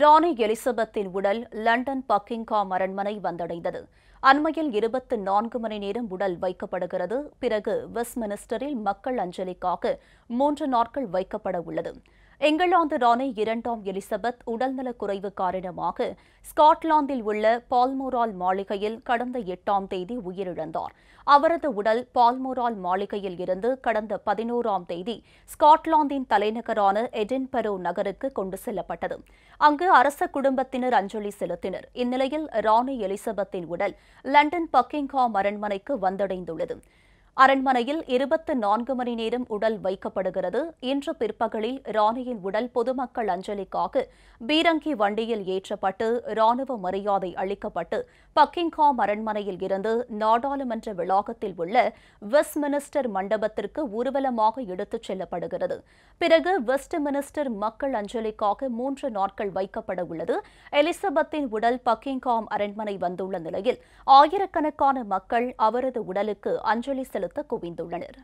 ராணி எலிசபெத்தின் உடல் London Buckingham அரண்மனை வந்தடைந்தது. அண்மையில் இருபத்து நான்கு மணி நேரம் உடல் வைக்கப்படுகிறது. பிறகு வெஸ்ட்மினிஸ்டரில் மக்கள் அஞ்சலிக்காக மூன்று நாட்கள் வைக்கப்பட உள்ளது. இங்கிலாந்து ராணி இரண்டாம் எலிசபெத் உடல்நலக் குறைவு காரணமாக ஸ்காட்லாந்தில் உள்ள பால்மோரால் மாளிகையில் கடந்த எட்டாம் தேதி உயிரிழந்தார். அவரது உடல் பால்மோரால் மாளிகையில் இருந்து கடந்த பதினோராம் தேதி ஸ்காட்லாந்தின் தலைநகரான எடின்பரோ நகருக்கு கொண்டு செல்லப்பட்டது. அங்கு அரச குடும்பத்தினர் அஞ்சலி செலுத்தினர். இந்நிலையில் ராணி எலிசபெத்தின் உடல் லண்டன் பக்கிங்ஹாம் அரண்மனைக்கு வந்தடைந்துள்ளது. அரண்மனையில் இருபத்து நான்கு மணி நேரம் உடல் வைக்கப்படுகிறது. இன்று பிற்பகலில் ராணியின் உடல் பொதுமக்கள் அஞ்சலிக்காக பீரங்கி வண்டியில் ஏற்றப்பட்டு ராணுவ மரியாதை அளிக்கப்பட்டு பக்கிங்ஹாம் அரண்மனையில் இருந்து நாடாளுமன்ற வளாகத்தில் உள்ள வெஸ்ட் மினிஸ்டர் மண்டபத்திற்கு ஊர்வலமாக எடுத்துச் செல்லப்படுகிறது. பிறகு வெஸ்ட் மினிஸ்டர் மக்கள் அஞ்சலிக்காக மூன்று நாட்கள் வைக்கப்பட உள்ளது. எலிசபெத்தின் உடல் பக்கிங்ஹாம் அரண்மனை வந்துள்ள நிலையில் ஆயிரக்கணக்கான மக்கள் அவரது உடலுக்கு அஞ்சலி செலுத்த குவிந்துள்ளனர்.